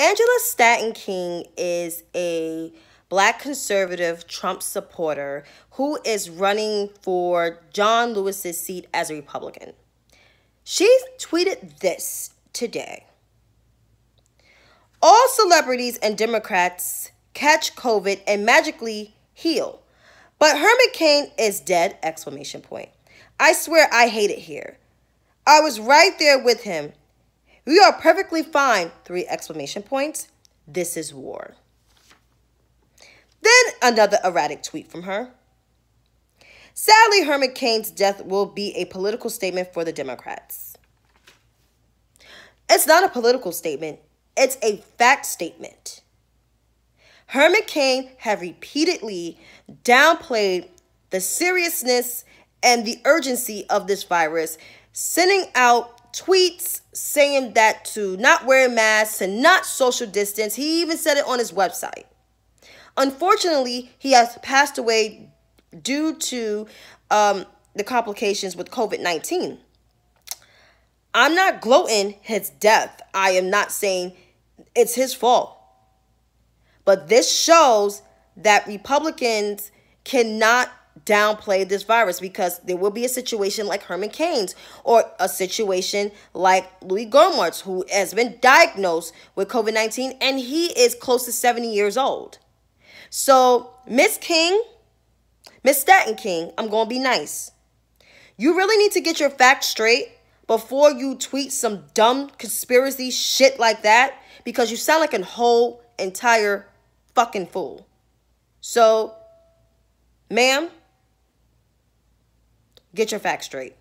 Angela Stanton King is a black conservative Trump supporter who is running for John Lewis's seat as a Republican. She tweeted this today. All celebrities and Democrats catch COVID and magically heal. But Herman Cain is dead, exclamation point. I swear I hate it here. I was right there with him. We are perfectly fine, three exclamation points. This is war. Then another erratic tweet from her. Sadly, Herman Cain's death will be a political statement for the Democrats. It's not a political statement, it's a fact statement. Herman Cain had repeatedly downplayed the seriousness and the urgency of this virus, sending out tweets saying that to not wear masks and not social distance. He even said it on his website. Unfortunately, he has passed away due to um, the complications with COVID 19. I'm not gloating his death. I am not saying it's his fault. But this shows that Republicans cannot downplay this virus because there will be a situation like Herman Cain's or a situation like Louis Gohmert, who has been diagnosed with COVID 19 and he is close to 70 years old. So, Miss King, Miss Stanton King, I'm going to be nice. You really need to get your facts straight before you tweet some dumb conspiracy shit like that because you sound like a whole entire fucking fool. So, ma'am, get your facts straight.